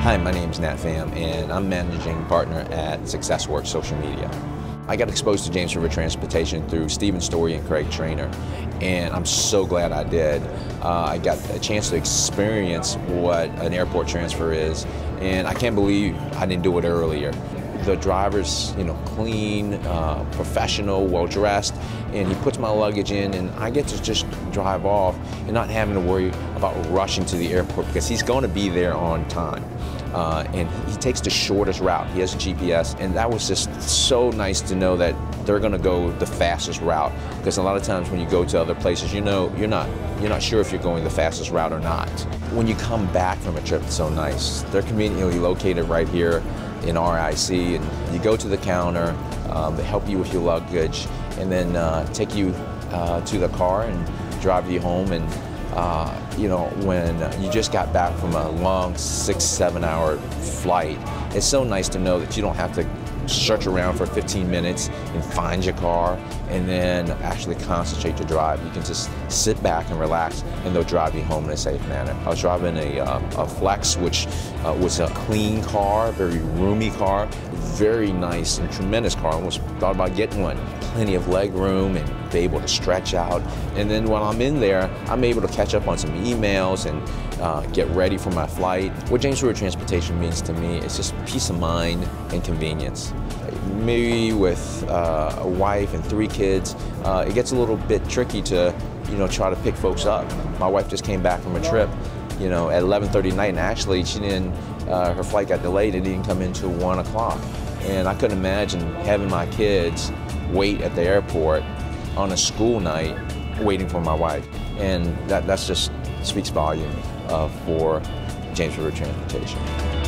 Hi, my name is Nhat Pham, and I'm managing partner at SuccessWorks Social Media. I got exposed to James River Transportation through Stephen Story and Craig Trainer, and I'm so glad I did. Uh, I got a chance to experience what an airport transfer is, and I can't believe I didn't do it earlier the driver's you know clean, uh, professional, well dressed, and he puts my luggage in, and I get to just drive off and not having to worry about rushing to the airport because he's going to be there on time. Uh, and he takes the shortest route. He has GPS, and that was just so nice to know that they're going to go the fastest route. Because a lot of times when you go to other places, you know you're not you're not sure if you're going the fastest route or not. When you come back from a trip, it's so nice. They're conveniently located right here in RIC, and you go to the counter. Um, they help you with your luggage, and then uh, take you uh, to the car and drive you home. And uh, you know, when you just got back from a long six, seven hour flight, it's so nice to know that you don't have to search around for 15 minutes and find your car and then actually concentrate to drive. You can just sit back and relax and they'll drive you home in a safe manner. I was driving a, um, a Flex, which uh, was a clean car, very roomy car, very nice and tremendous car. I almost thought about getting one. Plenty of leg room and be able to stretch out. And then while I'm in there, I'm able to catch up on some emails and uh, get ready for my flight. What James River Transportation means to me is just peace of mind and convenience. Maybe with uh, a wife and three kids, uh, it gets a little bit tricky to, you know, try to pick folks up. My wife just came back from a trip, you know, at 11:30 at night, and actually she didn't. Uh, her flight got delayed. It didn't come until one o'clock, and I couldn't imagine having my kids wait at the airport on a school night, waiting for my wife, and that that's just speaks volume uh, for James River Transportation.